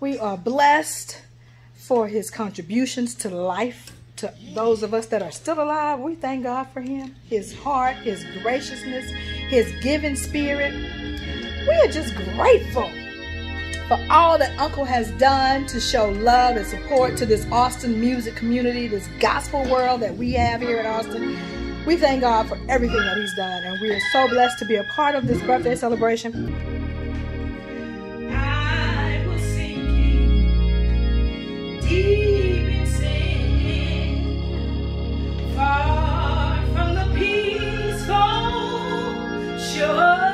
We are blessed for his contributions to life. To those of us that are still alive, we thank God for him, his heart, his graciousness, his giving spirit. We are just grateful for all that Uncle has done to show love and support to this Austin music community, this gospel world that we have here in Austin. We thank God for everything that He's done, and we are so blessed to be a part of this birthday celebration. far from the peaceful shore.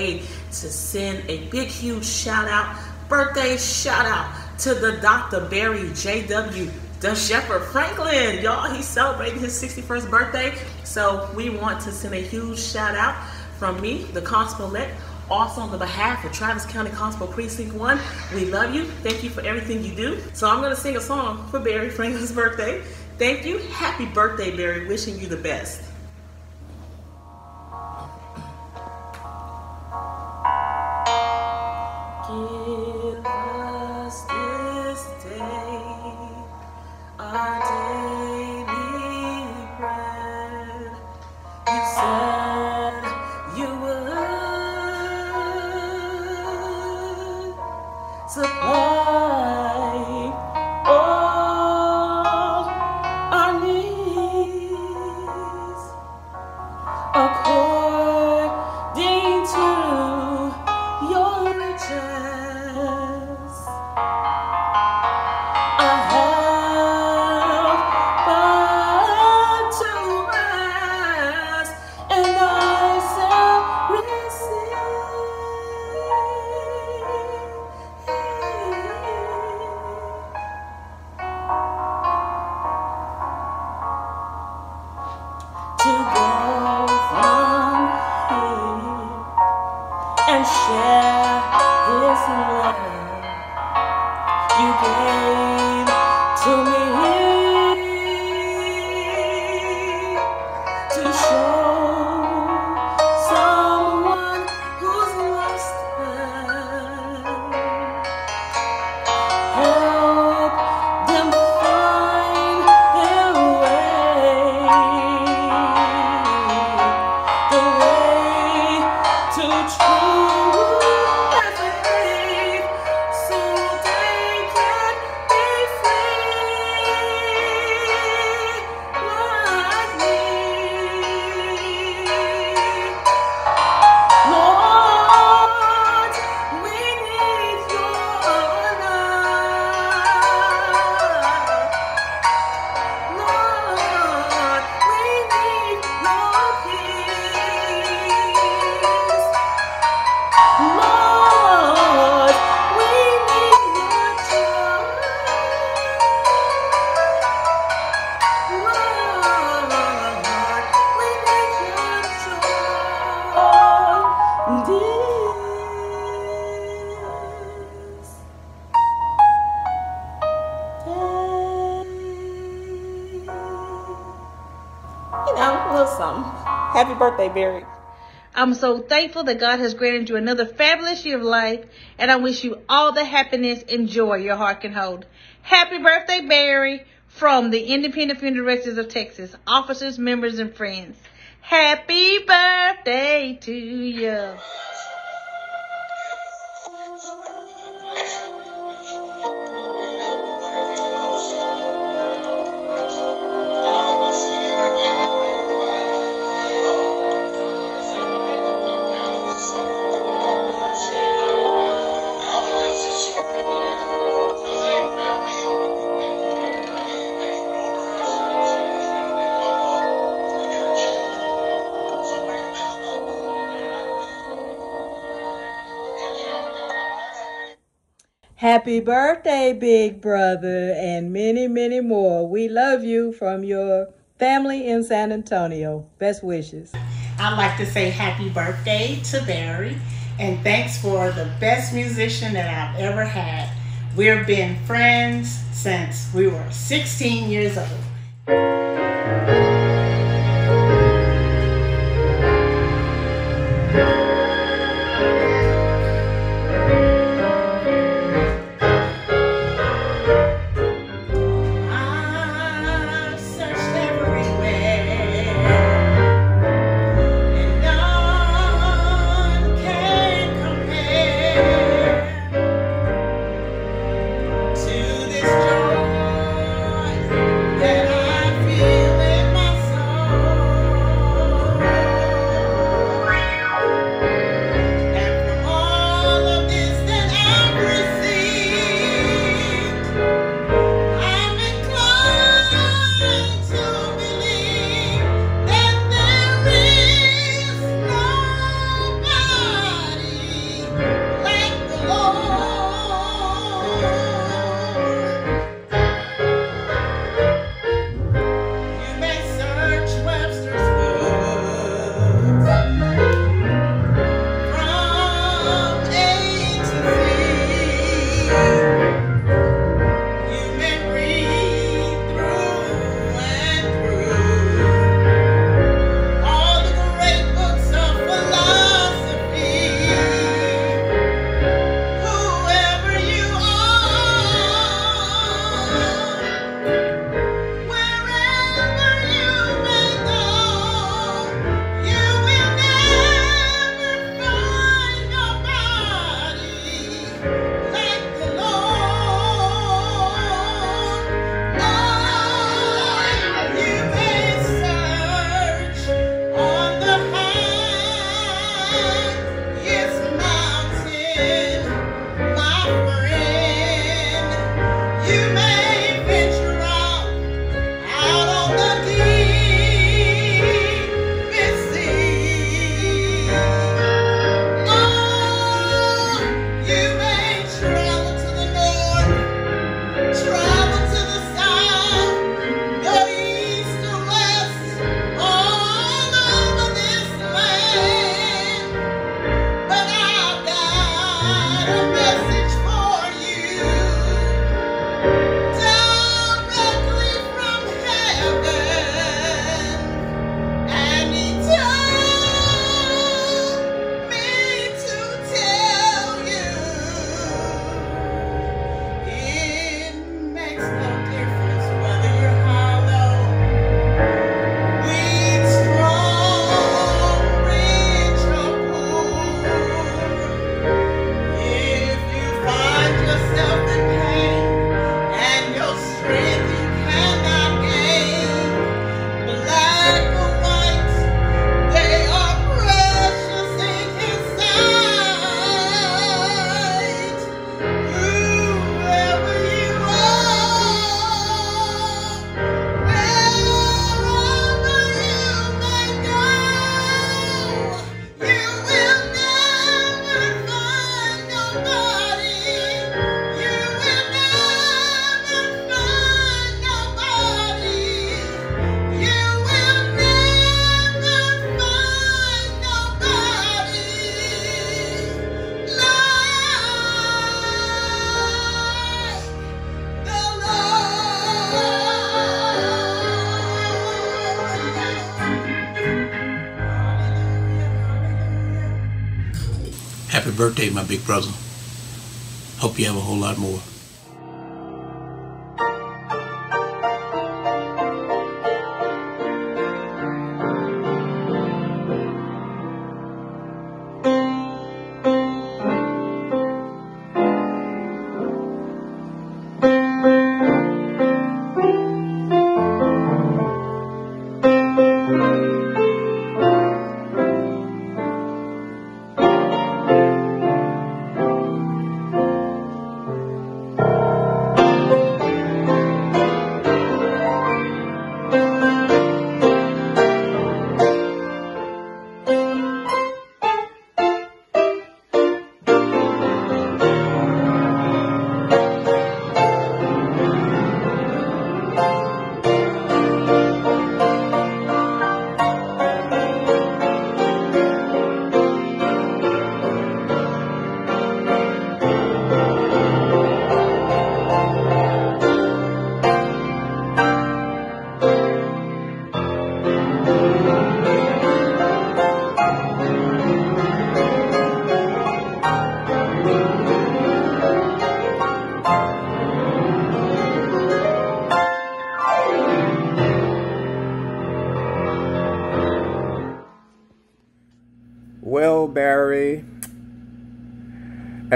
To send a big, huge shout out, birthday shout out to the Dr. Barry J.W. The Shepherd Franklin, y'all, he's celebrating his 61st birthday. So we want to send a huge shout out from me, the constable elect, also on the behalf of Travis County Constable Precinct 1. We love you. Thank you for everything you do. So I'm going to sing a song for Barry Franklin's birthday. Thank you. Happy birthday, Barry. Wishing you the best. Give us this day our You gave birthday, Barry. I'm so thankful that God has granted you another fabulous year of life, and I wish you all the happiness and joy your heart can hold. Happy birthday, Barry, from the Independent Funeral Directors of Texas, officers, members, and friends. Happy birthday to you. Happy birthday, big brother, and many, many more. We love you from your family in San Antonio. Best wishes. I'd like to say happy birthday to Barry and thanks for the best musician that I've ever had. We've been friends since we were 16 years old. Birthday, my big brother. Hope you have a whole lot more.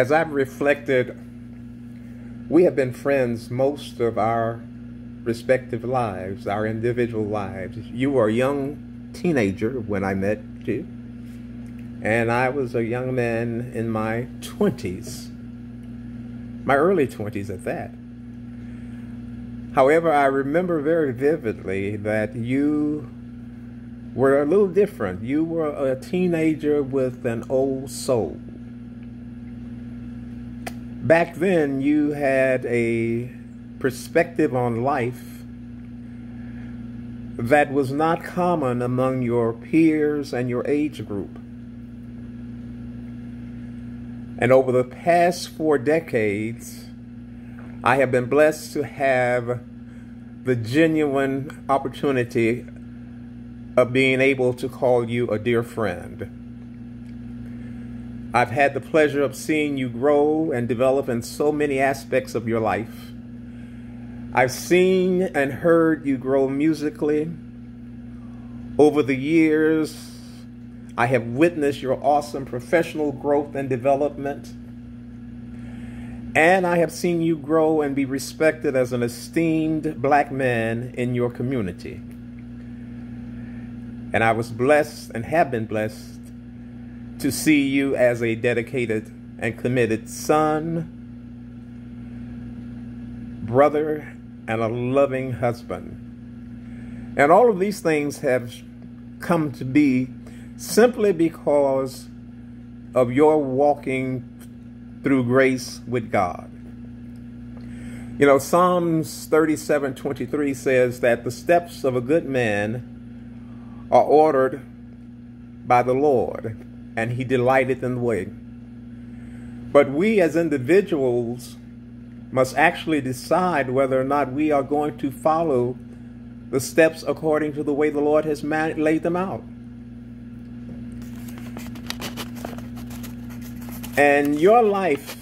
As I've reflected, we have been friends most of our respective lives, our individual lives. You were a young teenager when I met you, and I was a young man in my 20s, my early 20s at that. However, I remember very vividly that you were a little different. You were a teenager with an old soul. Back then, you had a perspective on life that was not common among your peers and your age group. And over the past four decades, I have been blessed to have the genuine opportunity of being able to call you a dear friend. I've had the pleasure of seeing you grow and develop in so many aspects of your life. I've seen and heard you grow musically. Over the years, I have witnessed your awesome professional growth and development. And I have seen you grow and be respected as an esteemed black man in your community. And I was blessed and have been blessed to see you as a dedicated and committed son, brother, and a loving husband. And all of these things have come to be simply because of your walking through grace with God. You know, Psalms 37 23 says that the steps of a good man are ordered by the Lord, and he delighteth in the way. But we as individuals must actually decide whether or not we are going to follow the steps according to the way the Lord has laid them out. And your life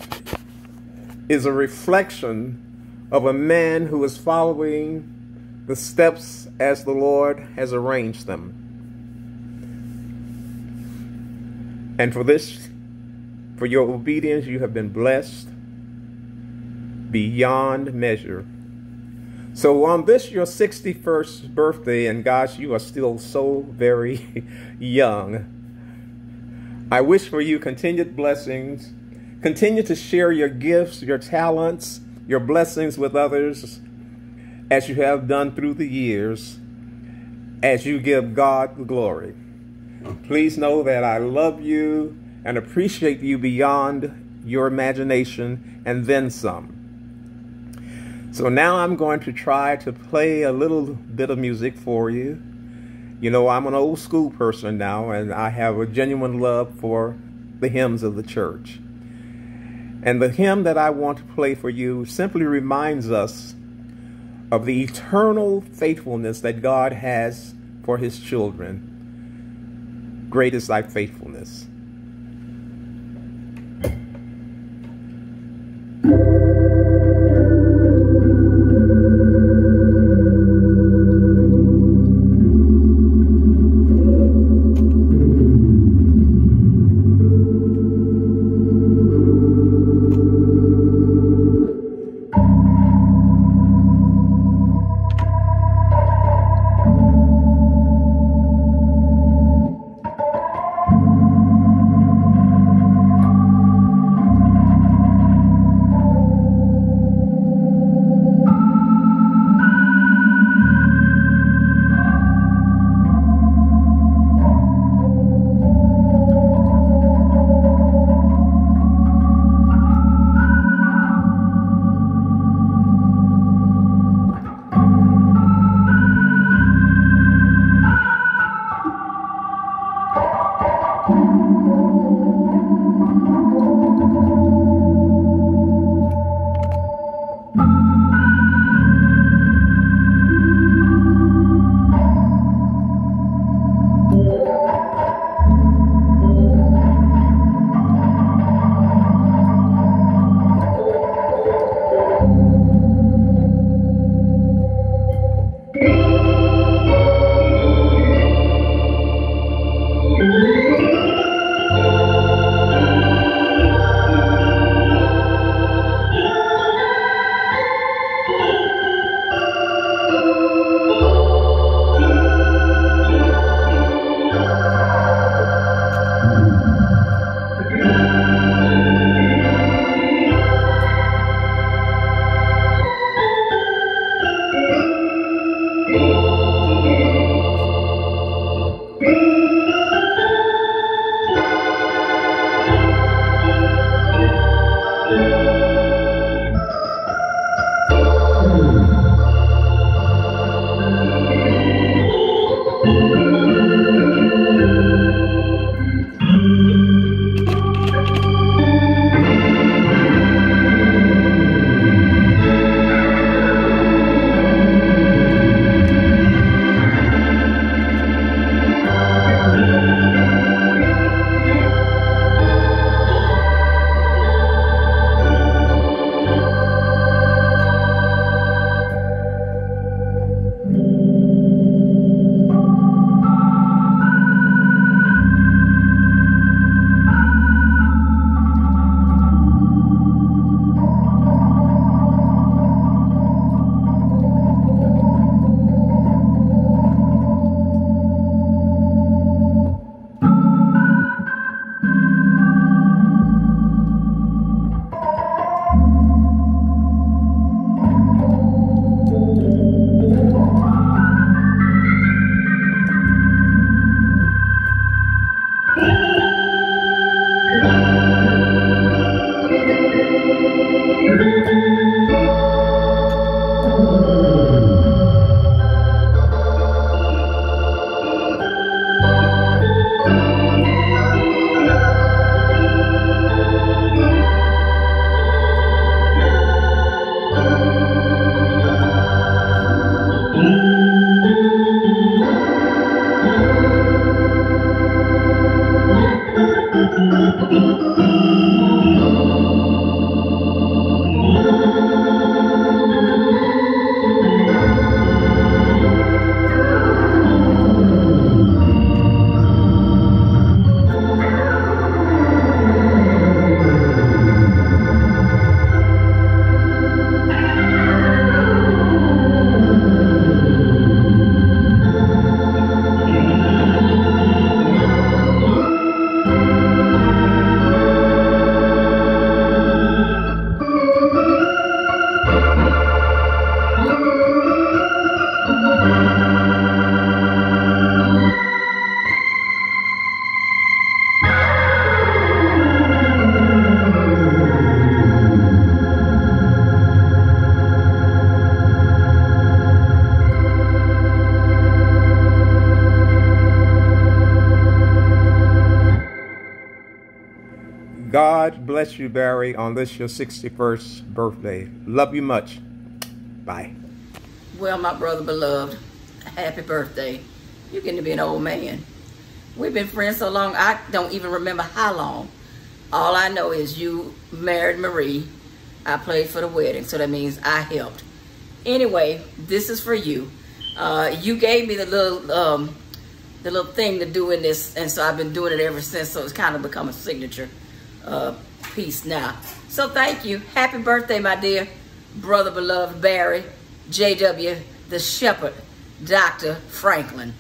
is a reflection of a man who is following the steps as the Lord has arranged them. And for this, for your obedience, you have been blessed beyond measure. So on this, your 61st birthday, and gosh, you are still so very young. I wish for you continued blessings. Continue to share your gifts, your talents, your blessings with others as you have done through the years, as you give God the glory. Please know that I love you and appreciate you beyond your imagination and then some. So now I'm going to try to play a little bit of music for you. You know, I'm an old school person now, and I have a genuine love for the hymns of the church. And the hymn that I want to play for you simply reminds us of the eternal faithfulness that God has for his children. Great is thy faithfulness. Bless you, Barry, on this your 61st birthday. Love you much. Bye. Well, my brother beloved, happy birthday. You're getting to be an old man. We've been friends so long, I don't even remember how long. All I know is you married Marie. I played for the wedding, so that means I helped. Anyway, this is for you. Uh, you gave me the little um, the little thing to do in this, and so I've been doing it ever since, so it's kind of become a signature uh, piece now. So thank you. Happy birthday, my dear brother beloved Barry, J.W. the Shepherd, Dr. Franklin.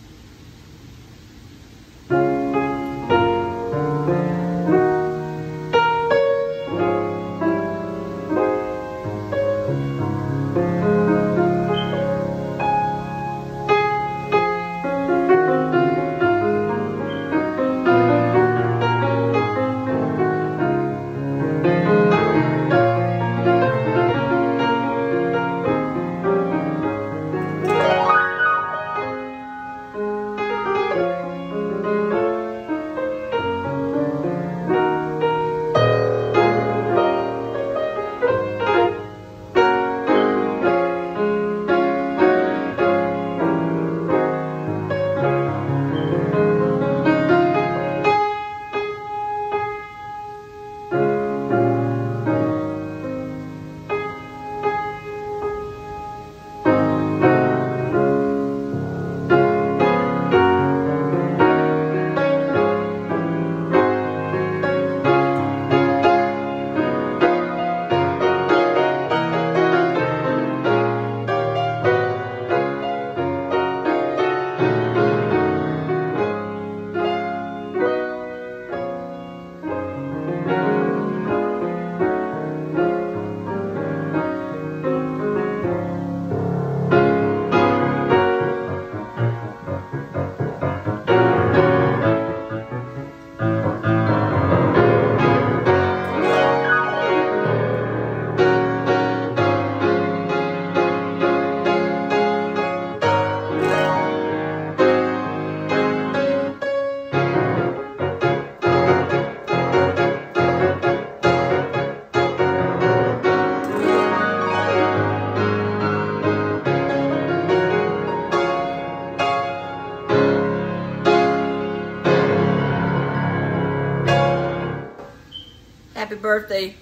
Birthday,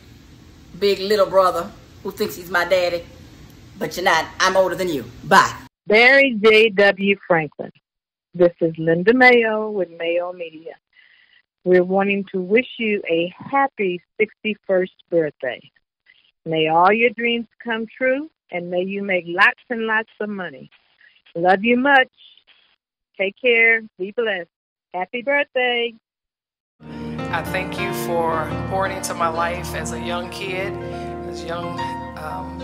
big little brother who thinks he's my daddy. But you're not. I'm older than you. Bye. Barry J.W. Franklin. This is Linda Mayo with Mayo Media. We're wanting to wish you a happy 61st birthday. May all your dreams come true and may you make lots and lots of money. Love you much. Take care. Be blessed. Happy birthday. I thank you for pouring into my life as a young kid, as young, um,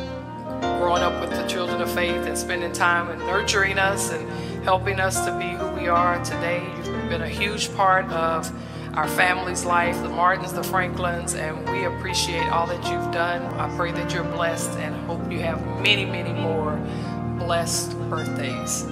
growing up with the children of faith and spending time and nurturing us and helping us to be who we are today. You've been a huge part of our family's life, the Martins, the Franklins, and we appreciate all that you've done. I pray that you're blessed and hope you have many, many more blessed birthdays.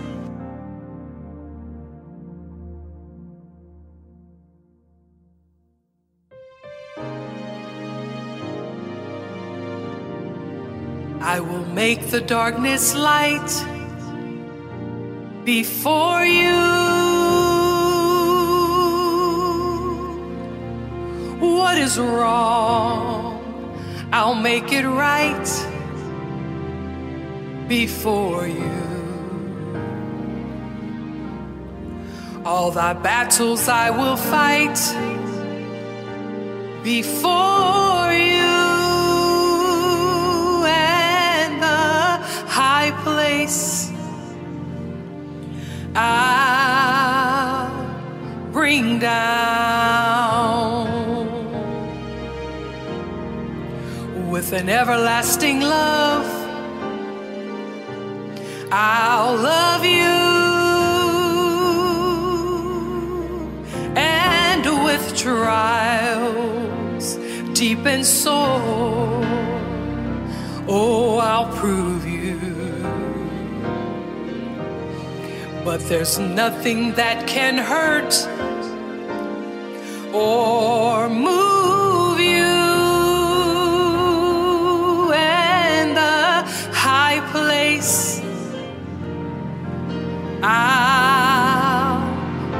Make the darkness light before you. What is wrong? I'll make it right before you. All thy battles I will fight before you. Place I'll bring down with an everlasting love. I'll love you and with trials deep and sore. Oh, I'll prove you. But there's nothing that can hurt or move you. And the high place I'll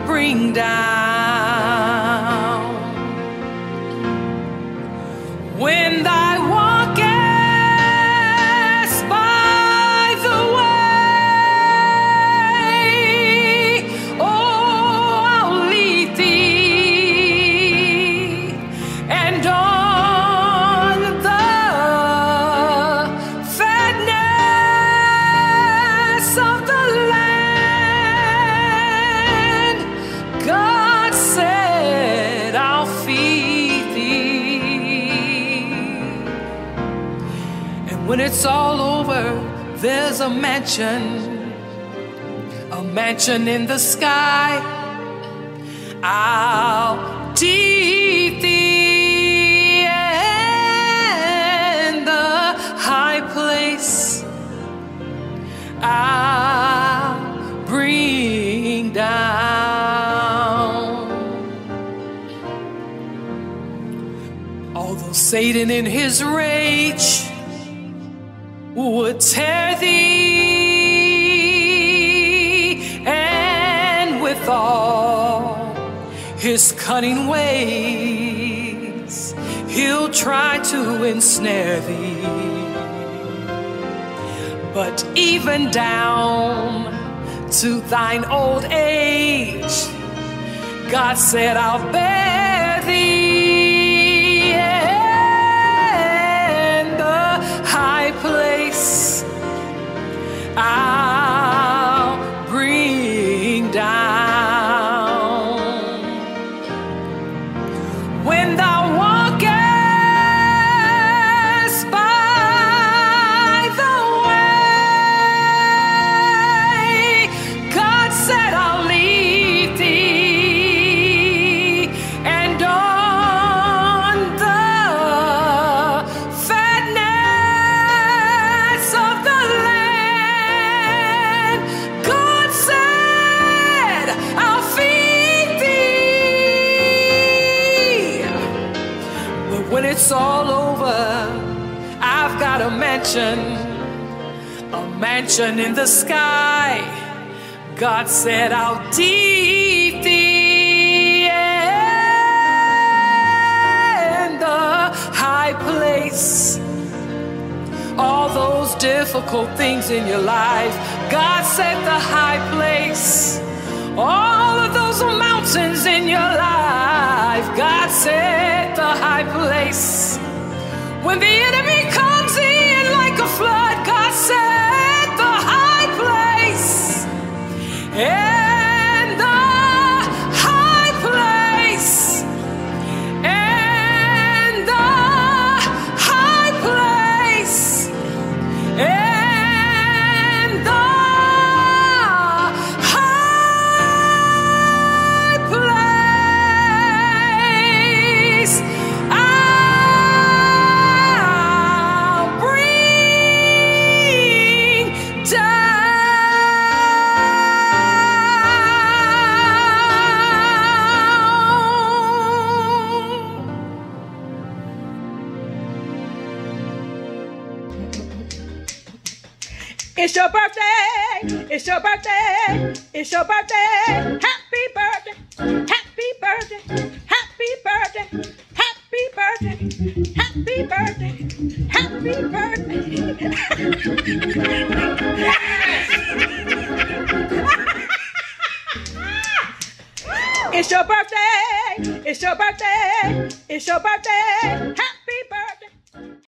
bring down mansion in the sky. I'll teach thee and the high place I'll bring down. Although Satan in his rage would tear thee, his cunning ways, he'll try to ensnare thee. But even down to thine old age, God said, I'll bear thee and the high place I'll mansion in the sky. God said, I'll teach thee in the high place. All those difficult things in your life, God said, the high place. All of those mountains in your life, God said, the high place. When the enemy comes in like a flood. And